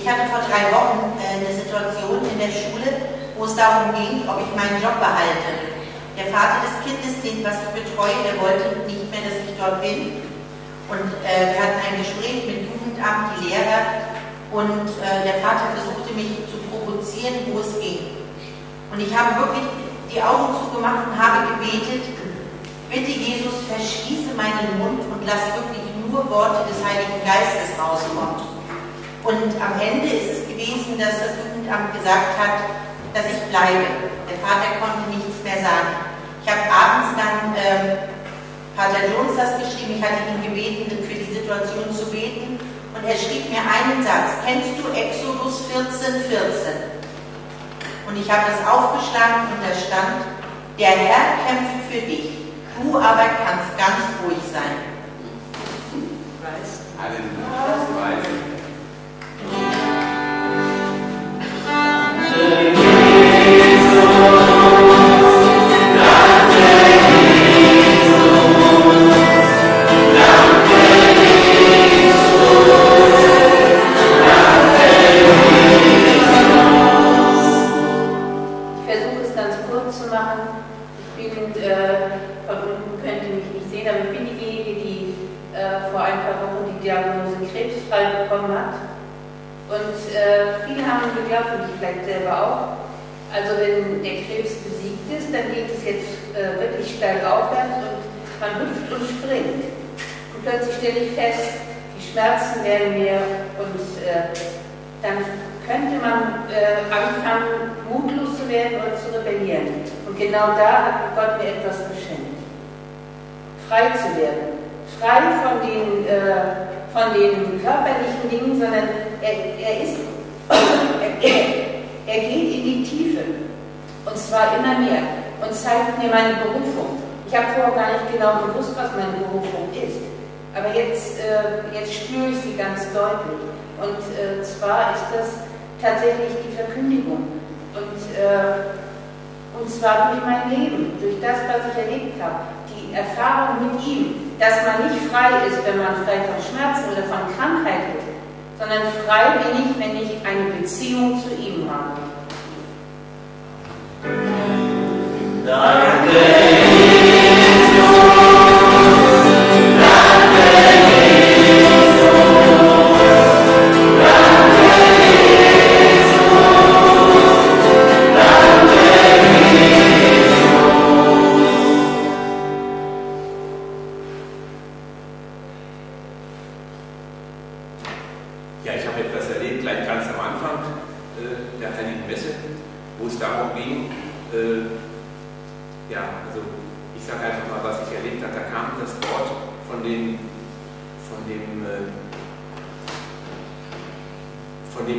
Ich hatte vor drei Wochen äh, eine Situation in der Schule, wo es darum ging, ob ich meinen Job behalte. Der Vater des Kindes, den was ich betreue, der wollte nicht mehr, dass ich dort bin. Und äh, wir hatten ein Gespräch mit Jugendamt, die Lehrer, und äh, der Vater versuchte mich zu provozieren, wo es ging. Und ich habe wirklich die Augen zugemacht und habe gebetet, bitte Jesus, verschließe meinen Mund und lass wirklich nur Worte des Heiligen Geistes rauskommen. Und am Ende ist es gewesen, dass das Jugendamt gesagt hat, dass ich bleibe. Der Vater konnte nichts mehr sagen. Ich habe abends dann ähm, Pater Jones das geschrieben, ich hatte ihn gebeten, für die Situation zu beten. Und er schrieb mir einen Satz, kennst du Exodus 14, 14? Und ich habe das aufgeschlagen und da stand, der Herr kämpft für dich, du aber kannst ganz ruhig sein. Weiß. Halleluja. Ich vor ein paar Wochen die Diagnose Krebsfall bekommen hat. Und äh, viele haben geglaubt, und ich vielleicht selber auch, also wenn der Krebs besiegt ist, dann geht es jetzt äh, wirklich steil aufwärts und man hüpft und springt. Und plötzlich stelle ich fest, die Schmerzen werden mehr und äh, dann könnte man äh, anfangen, mutlos zu werden oder zu rebellieren. Und genau da hat Gott mir etwas geschenkt. Frei zu werden. Frei von den, äh, von den körperlichen Dingen, sondern er, er ist, er, er geht in die Tiefe. Und zwar immer mehr. Und zeigt mir meine Berufung. Ich habe vorher gar nicht genau gewusst, was meine Berufung ist. Aber jetzt, äh, jetzt spüre ich sie ganz deutlich. Und äh, zwar ist das tatsächlich die Verkündigung. Und, äh, und zwar durch mein Leben, durch das, was ich erlebt habe. Die Erfahrung mit ihm, dass man nicht frei ist, wenn man frei von Schmerzen oder von Krankheit ist, sondern frei bin ich, wenn ich eine Beziehung zu ihm habe. Ja,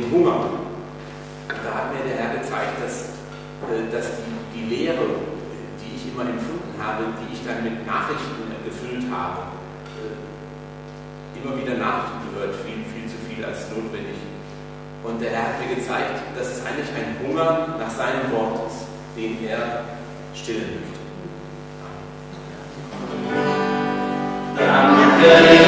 dem Hunger. Und da hat mir der Herr gezeigt, dass, äh, dass die, die Lehre, die ich immer empfunden habe, die ich dann mit Nachrichten äh, gefüllt habe, äh, immer wieder Nachrichten gehört, viel, viel zu viel als notwendig. Und der Herr hat mir gezeigt, dass es eigentlich ein Hunger nach seinem Wort ist, den er stillen möchte. Ich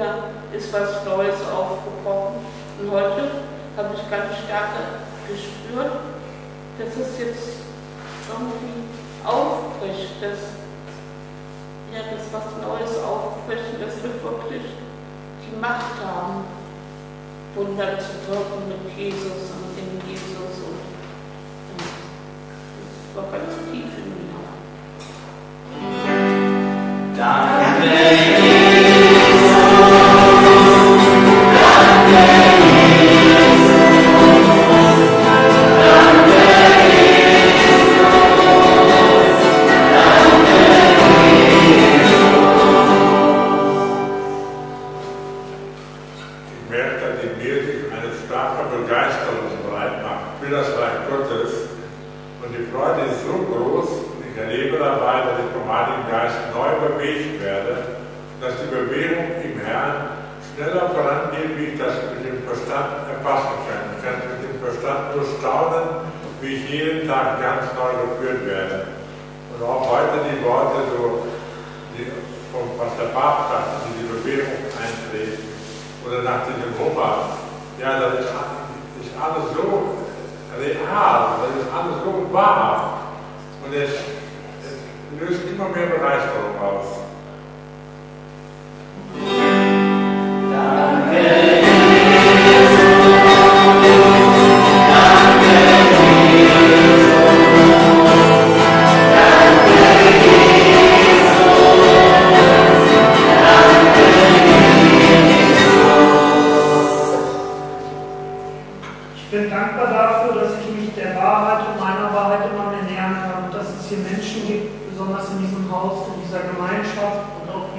wieder ist was Neues aufgebrochen. Und heute habe ich ganz stark gespürt, dass es jetzt irgendwie aufbricht, dass, ja, dass was Neues aufbricht dass wir wirklich die Macht haben, Wunder zu wirken mit Jesus und in Jesus. Und, und das war ganz alles so wahr. Und es, es löst immer mehr Begeisterung aus.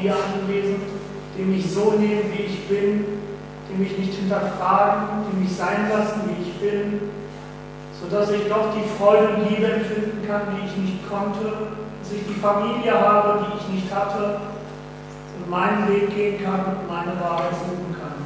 Wir anwesend, die mich so nehmen, wie ich bin, die mich nicht hinterfragen, die mich sein lassen, wie ich bin, sodass ich doch die Freude und Liebe empfinden kann, die ich nicht konnte, dass ich die Familie habe, die ich nicht hatte und meinen Weg gehen kann und meine Wahrheit suchen kann.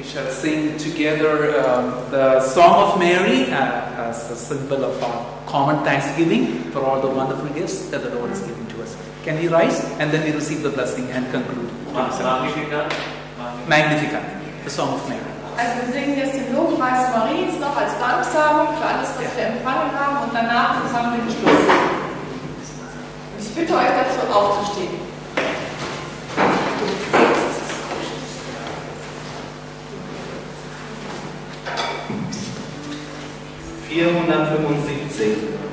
We shall sing together um, the Song of Mary uh, as a symbol of our common thanksgiving for all the wonderful gifts that the Lord has given to us. Can we rise and then we receive the blessing and conclude? today's celebration? Magnificat, the Song of Mary. Also wir singen jetzt den Lobpreis Mariens noch als Danksagung für alles, was wir empfangen haben und danach haben wir geschlossen. Und ich bitte euch dazu aufzustehen. 475.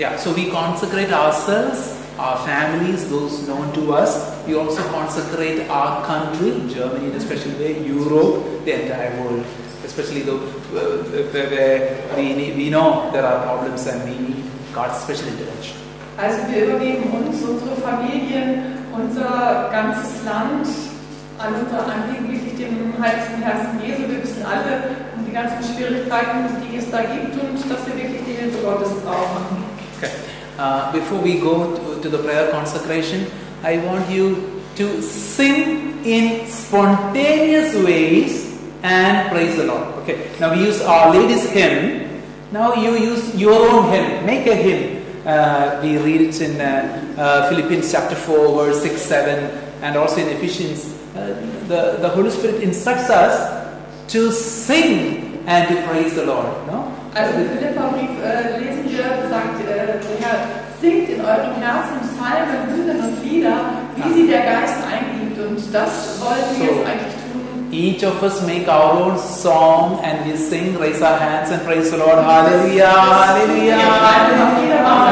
Yeah, so we consecrate ourselves, our families, those known to us. We also consecrate our country, Germany in a special way, Europe, the entire world, especially the, uh, where we, we know there are problems and we need God's special intervention. Also wir übergeben uns, unsere Familien, unser ganzes Land, all unsere Anliegen wirklich dem heiligsten Herzen Jesu. Wir wissen alle um die ganzen Schwierigkeiten, die es da gibt und dass wir wirklich die Hilfe Gottes brauchen. Uh, before we go to, to the prayer consecration, I want you to sing in spontaneous ways and praise the Lord. Okay. Now we use Our Lady's hymn. Now you use your own hymn. Make a hymn. Uh, we read it in uh, uh, Philippians chapter 4, verse 6, 7, and also in Ephesians. Uh, the, the Holy Spirit instructs us to sing and to praise the Lord. No? Also im Philipperbrief äh, lesen wir, sagt äh, der Herr, singt in eurem Herzen Psalmen, Hymnen und Lieder, wie sie der Geist eingibt. Und das wollen wir So. jetzt eigentlich tun. Each of us make our own song and we sing, raise our hands and praise the Lord. Hallelujah, hallelujah, Wir schreiben auch jeder mal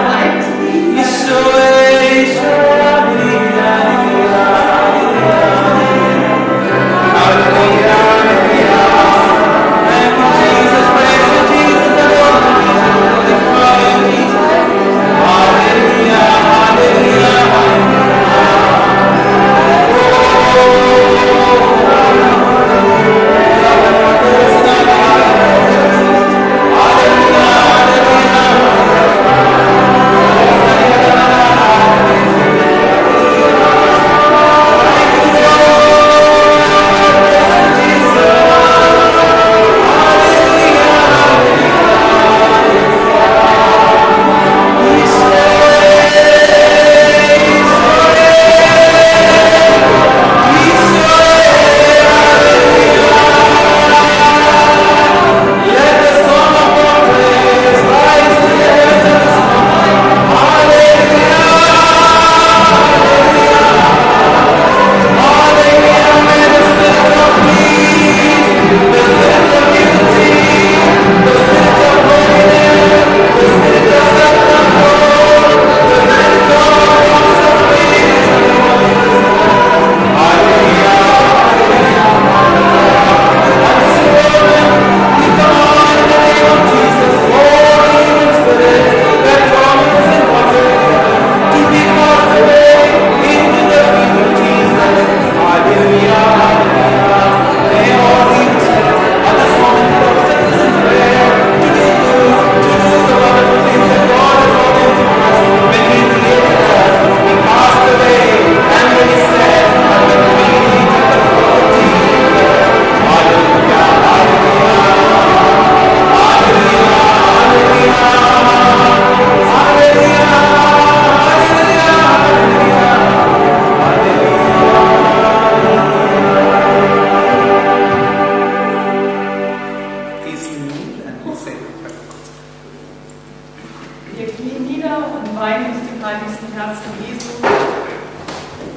Wir knien nieder und weinen uns dem heiligsten Herzen Jesu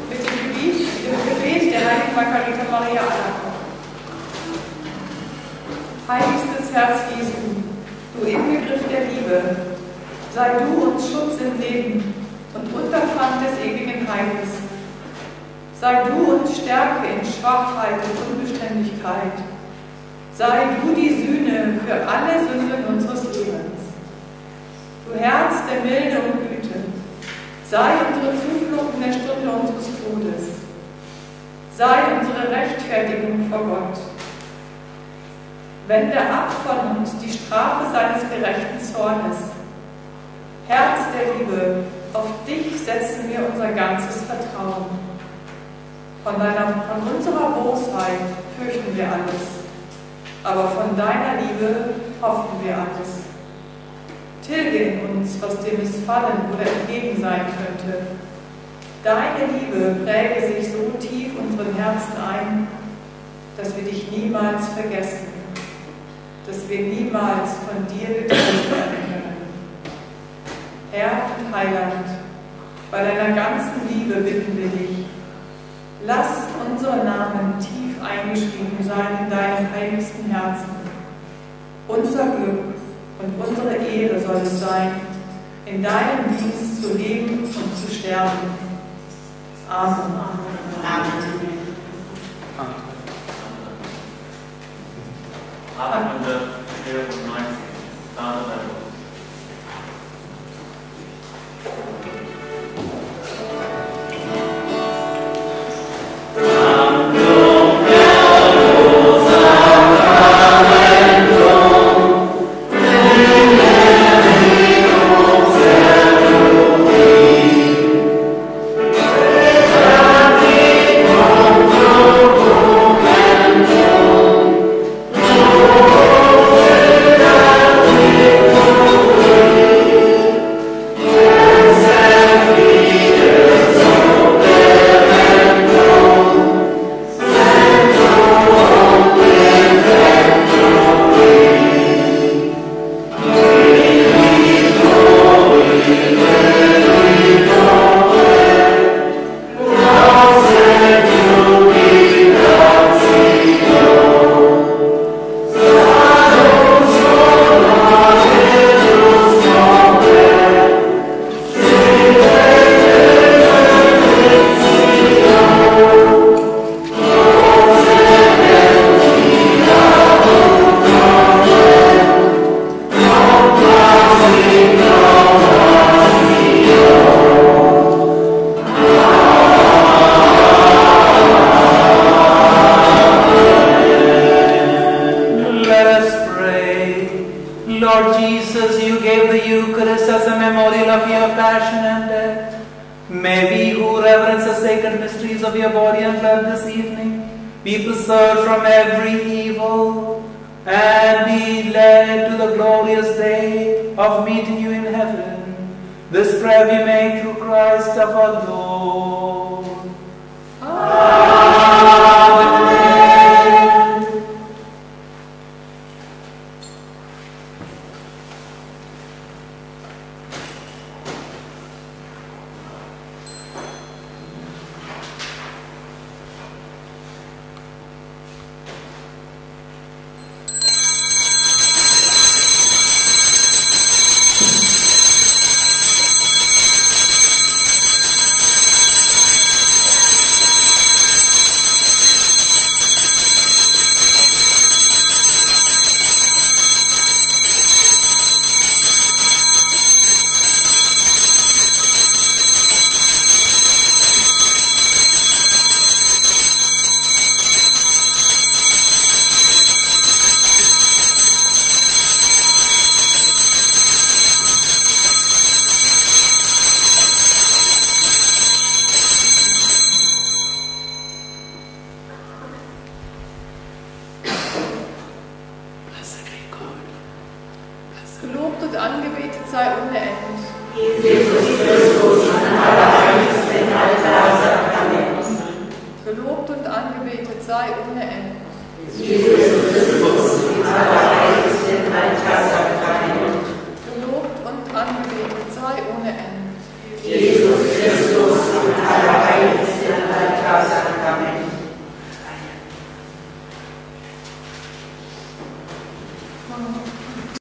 mit dem Gebet, dem Gebet der heiligen Margareta Maria Alacoque. Heiligstes Herz Jesu, du Inbegriff der Liebe, sei du uns Schutz im Leben und Unterpfand des ewigen Heiles. Sei du uns Stärke in Schwachheit und Unbeständigkeit. Sei du die Sühne für alle Sünden. Du Herz der Milde und Güte, sei unsere Zuflucht in der Stunde unseres Todes. Sei unsere Rechtfertigung vor Gott. Wende ab von uns die Strafe seines gerechten Zornes. Herz der Liebe, auf dich setzen wir unser ganzes Vertrauen. Von, deiner, von unserer Bosheit fürchten wir alles, aber von deiner Liebe hoffen wir alles. Tilge in uns, was dir missfallen oder entgegen sein könnte. Deine Liebe präge sich so tief unseren Herzen ein, dass wir dich niemals vergessen, dass wir niemals von dir getrennt werden können. Herr und Heiland, Bei deiner ganzen Liebe bitten wir dich. Lass unsere Namen tief eingeschrieben sein in deinem heiligsten Herzen. Unser Glück und unsere Ehre soll es sein, in deinem Dienst zu leben und zu sterben. Amen. Amen. Amen. 194. Vater dein Gott. Eucharist as a memorial of your passion and death. May we who reverence the sacred mysteries of your body and blood this evening be preserved from every evil and be led to the glorious day of meeting you in heaven. This prayer we make through Christ of our Lord. Blessed